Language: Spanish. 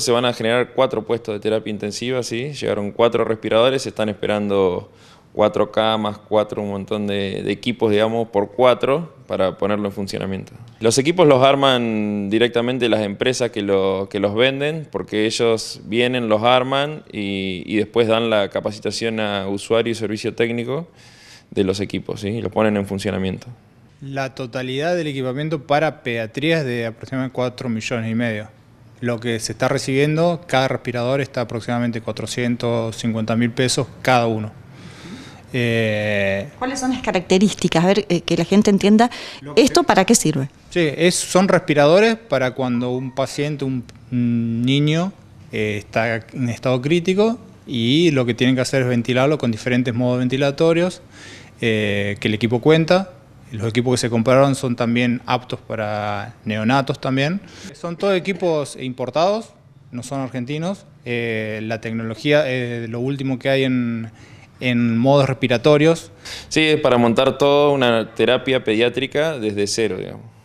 Se van a generar cuatro puestos de terapia intensiva, ¿sí? llegaron cuatro respiradores, están esperando cuatro camas, cuatro, un montón de, equipos, digamos, por cuatro para ponerlo en funcionamiento. Los equipos los arman directamente las empresas que, lo, que los venden, porque ellos vienen, los arman y, después dan la capacitación a usuario y servicio técnico de los equipos, ¿sí? los ponen en funcionamiento. La totalidad del equipamiento para pediatría es de aproximadamente 4 millones y medio. Lo que se está recibiendo, cada respirador está aproximadamente 450 mil pesos cada uno. Eh, ¿Cuáles son las características? A ver, eh, que la gente entienda, ¿esto para qué sirve? Sí, es, son respiradores para cuando un paciente, un, niño, eh, está en estado crítico y lo que tienen que hacer es ventilarlo con diferentes modos ventilatorios que el equipo cuenta los equipos que se compraron son también aptos para neonatos también. Son todos equipos importados, no son argentinos. Eh, la tecnología es lo último que hay en, en modos respiratorios. Sí, es para montar toda una terapia pediátrica desde cero, digamos.